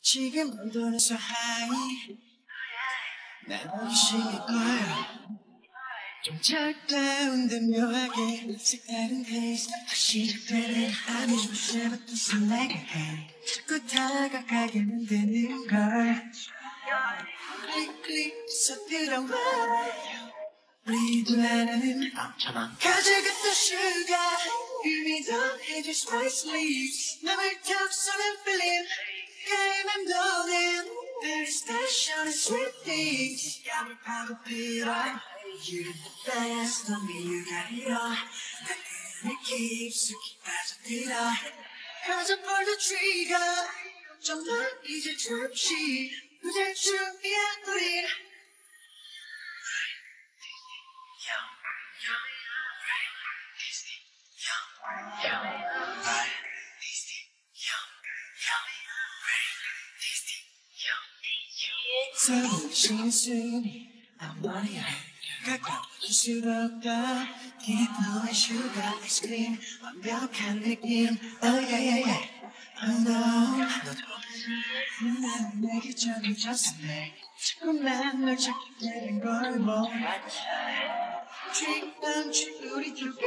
지금 런던에서 하이 난 의심일 거야 좀 차가운데 묘하게 색다른 테이스트 시작되는 아니 좀 새부터 설레게 해 자꾸 다가가게 만드는 걸 클릭 클릭 서들어와 우리도 하나는 가져갔던 슈가 이미 더해줄 spice leaves 남을 턱 쏘는 feeling Yeah, 맴도는 very special and sweet things 야물 파고 필어 You're the best of me, you got it all 난 눈에 깊숙이 빠져들어 Cause I pull the trigger 정말 이제 잠시 무대 준비한 우린 신순이 아마야 가까워질 수 없다 디프로의 슈가 아이스크림 완벽한 느낌 Oh yeah yeah yeah Oh no 너도 나는 내게 정해졌었네 자꾸만 널 찾게 되는 걸뭐 취한 우리 두개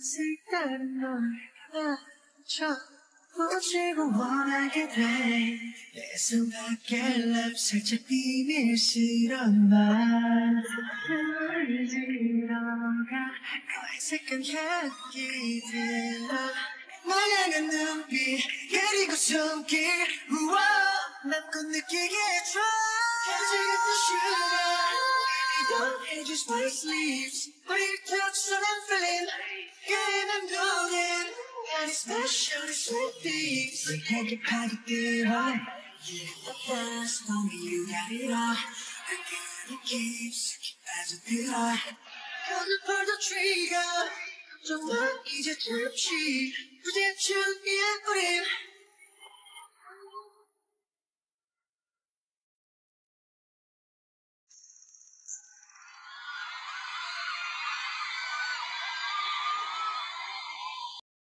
색다른 널 맞춰 보지고 원하게 돼내 손밖에 랩 살짝 비밀스러운 말 들어가. 너의 색깔 향기 들어. 널 향한 눈빛 그리고 손길. 우와 맘껏 느끼게 해줘. 가져갔던 sugar Don't hate your spice leaves. 우릴 턱선한 feeling 게임은 너는 very special and sweet things 너에게 파고들어 You're the best, only you got it all 난 그를 깊숙이 빠져들어 Cause I pull the trigger 정말 이제 잠시 부대중이야 우린